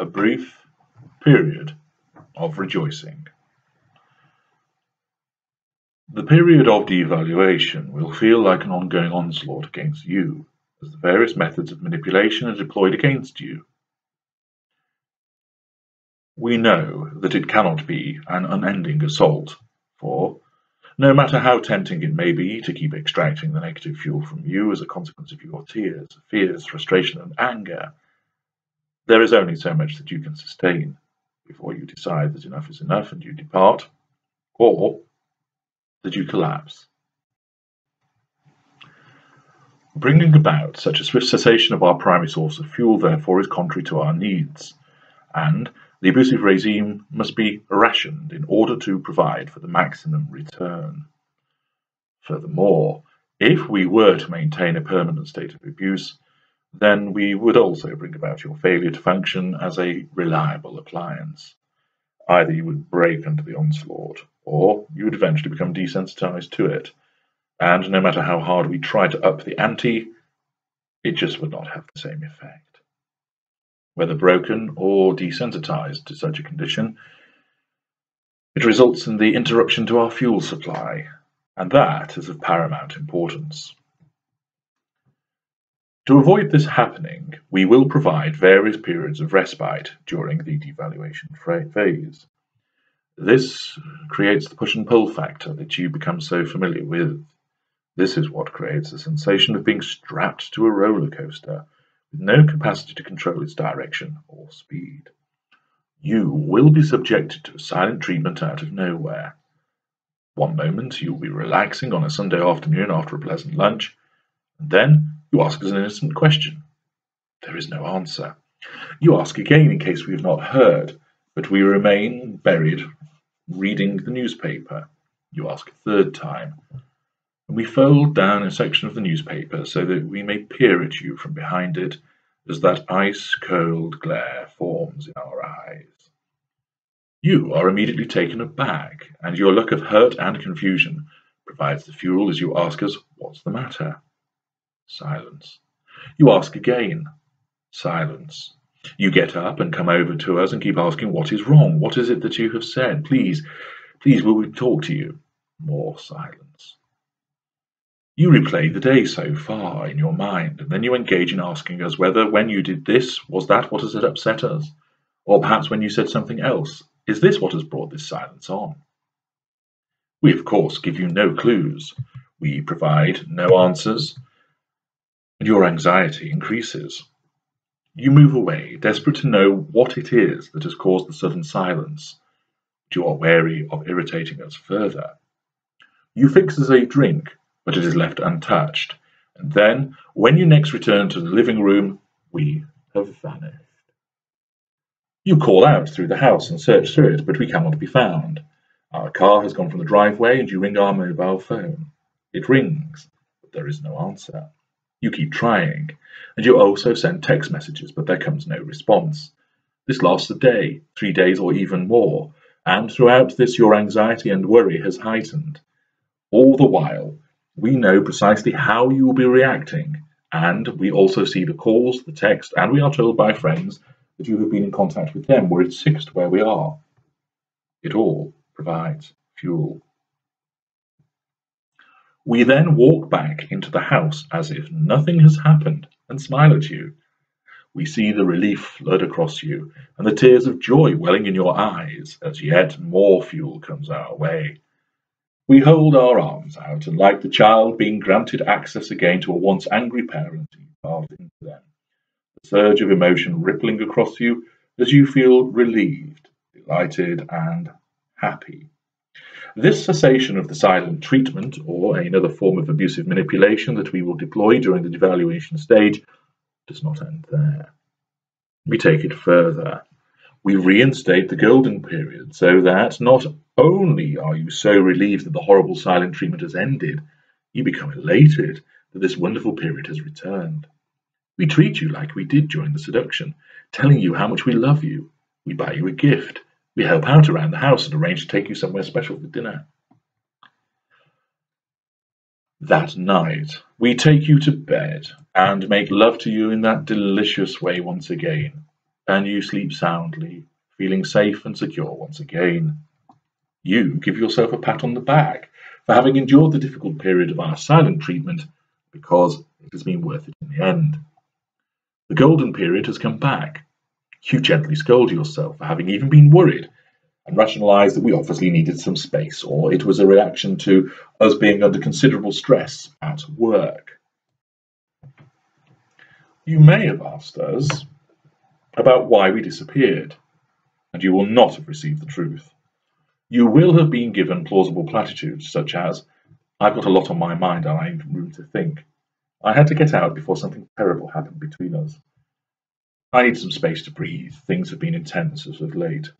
a brief period of rejoicing. The period of devaluation will feel like an ongoing onslaught against you, as the various methods of manipulation are deployed against you. We know that it cannot be an unending assault, for no matter how tempting it may be to keep extracting the negative fuel from you as a consequence of your tears, fears, frustration, and anger, there is only so much that you can sustain before you decide that enough is enough and you depart, or that you collapse. Bringing about such a swift cessation of our primary source of fuel, therefore, is contrary to our needs, and the abusive regime must be rationed in order to provide for the maximum return. Furthermore, if we were to maintain a permanent state of abuse, then we would also bring about your failure to function as a reliable appliance. Either you would break under the onslaught, or you would eventually become desensitized to it. And no matter how hard we try to up the ante, it just would not have the same effect. Whether broken or desensitized to such a condition, it results in the interruption to our fuel supply, and that is of paramount importance. To avoid this happening, we will provide various periods of respite during the devaluation phase. This creates the push and pull factor that you become so familiar with. This is what creates the sensation of being strapped to a roller coaster with no capacity to control its direction or speed. You will be subjected to silent treatment out of nowhere. One moment you will be relaxing on a Sunday afternoon after a pleasant lunch, and then you ask us an innocent question. There is no answer. You ask again in case we have not heard, but we remain buried reading the newspaper. You ask a third time, and we fold down a section of the newspaper so that we may peer at you from behind it as that ice cold glare forms in our eyes. You are immediately taken aback, and your look of hurt and confusion provides the fuel as you ask us, What's the matter? Silence. You ask again. Silence. You get up and come over to us and keep asking, What is wrong? What is it that you have said? Please, please, will we talk to you? More silence. You replay the day so far in your mind, and then you engage in asking us whether when you did this, was that what has upset us? Or perhaps when you said something else, is this what has brought this silence on? We, of course, give you no clues. We provide no answers your anxiety increases. You move away, desperate to know what it is that has caused the sudden silence, but you are wary of irritating us further. You fix us a drink, but it is left untouched, and then, when you next return to the living room, we have vanished. You call out through the house and search through it, but we cannot be found. Our car has gone from the driveway, and you ring our mobile phone. It rings, but there is no answer. You keep trying, and you also send text messages, but there comes no response. This lasts a day, three days, or even more, and throughout this your anxiety and worry has heightened. All the while, we know precisely how you will be reacting, and we also see the calls, the text, and we are told by friends that you have been in contact with them where it's fixed where we are. It all provides fuel. We then walk back into the house as if nothing has happened and smile at you. We see the relief flood across you and the tears of joy welling in your eyes as yet more fuel comes our way. We hold our arms out and, like the child being granted access again to a once angry parent, you into them. The surge of emotion rippling across you as you feel relieved, delighted, and happy. This cessation of the silent treatment, or another form of abusive manipulation that we will deploy during the devaluation stage, does not end there. We take it further. We reinstate the golden period so that not only are you so relieved that the horrible silent treatment has ended, you become elated that this wonderful period has returned. We treat you like we did during the seduction, telling you how much we love you. We buy you a gift, we help out around the house and arrange to take you somewhere special for dinner. That night, we take you to bed and make love to you in that delicious way once again. and you sleep soundly, feeling safe and secure once again. You give yourself a pat on the back for having endured the difficult period of our silent treatment because it has been worth it in the end. The golden period has come back. You gently scold yourself for having even been worried and rationalize that we obviously needed some space or it was a reaction to us being under considerable stress at work. You may have asked us about why we disappeared, and you will not have received the truth. You will have been given plausible platitudes such as, I've got a lot on my mind and I need room to think. I had to get out before something terrible happened between us. I need some space to breathe. Things have been intense as of late.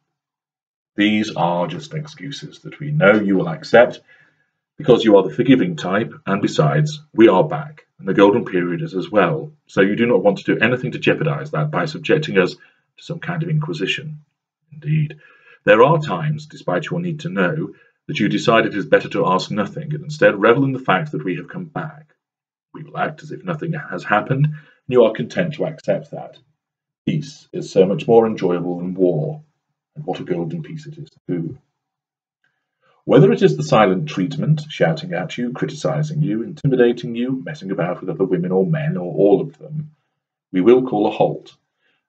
These are just excuses that we know you will accept because you are the forgiving type, and besides, we are back, and the golden period is as well, so you do not want to do anything to jeopardize that by subjecting us to some kind of inquisition. Indeed, there are times, despite your need to know, that you decide it is better to ask nothing and instead revel in the fact that we have come back. We will act as if nothing has happened, and you are content to accept that. Peace is so much more enjoyable than war, and what a golden peace it is too. Whether it is the silent treatment, shouting at you, criticizing you, intimidating you, messing about with other women or men, or all of them, we will call a halt.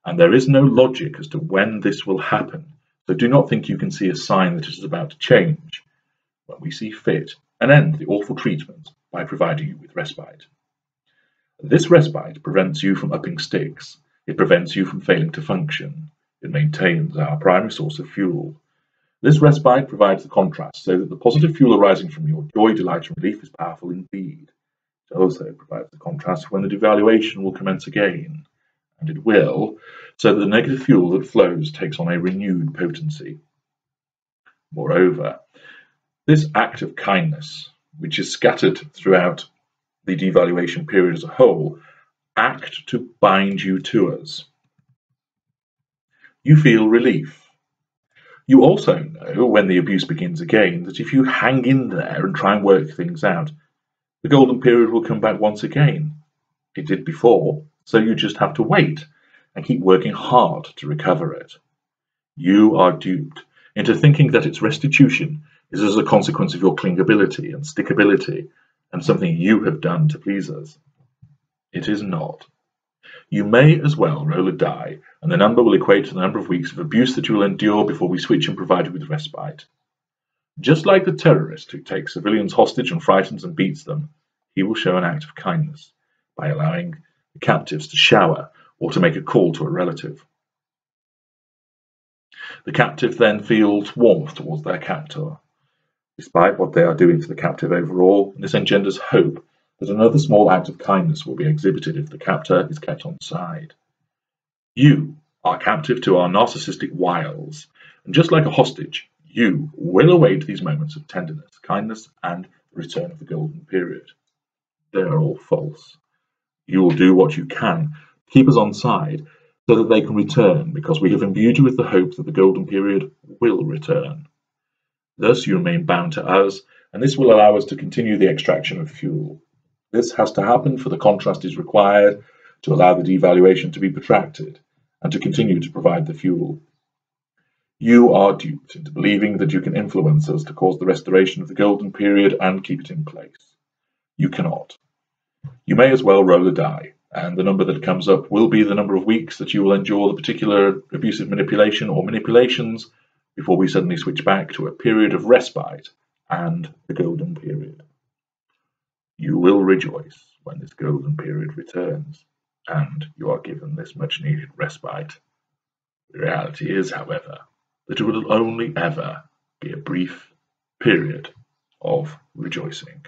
And there is no logic as to when this will happen, so do not think you can see a sign that it is about to change when we see fit and end the awful treatment by providing you with respite. This respite prevents you from upping sticks. It prevents you from failing to function. It maintains our primary source of fuel. This respite provides the contrast so that the positive fuel arising from your joy, delight, and relief is powerful indeed. It also provides the contrast when the devaluation will commence again and it will, so that the negative fuel that flows takes on a renewed potency. Moreover, this act of kindness, which is scattered throughout the devaluation period as a whole, act to bind you to us. You feel relief. You also know when the abuse begins again that if you hang in there and try and work things out, the golden period will come back once again. It did before, so you just have to wait and keep working hard to recover it. You are duped into thinking that its restitution is as a consequence of your clingability and stickability and something you have done to please us. It is not. You may as well roll a die, and the number will equate to the number of weeks of abuse that you will endure before we switch and provide you with respite. Just like the terrorist who takes civilians hostage and frightens and beats them, he will show an act of kindness by allowing the captives to shower or to make a call to a relative. The captive then feels warmth towards their captor, despite what they are doing to the captive overall, and this engenders hope that another small act of kindness will be exhibited if the captor is kept on side. You are captive to our narcissistic wiles, and just like a hostage, you will await these moments of tenderness, kindness, and the return of the golden period. They are all false. You will do what you can, keep us on side, so that they can return, because we have imbued you with the hope that the golden period will return. Thus you remain bound to us, and this will allow us to continue the extraction of fuel. This has to happen for the contrast is required to allow the devaluation to be protracted and to continue to provide the fuel. You are duped into believing that you can influence us to cause the restoration of the golden period and keep it in place. You cannot. You may as well roll a die, and the number that comes up will be the number of weeks that you will endure the particular abusive manipulation or manipulations before we suddenly switch back to a period of respite and the golden period. You will rejoice when this golden period returns, and you are given this much needed respite. The reality is, however, that it will only ever be a brief period of rejoicing.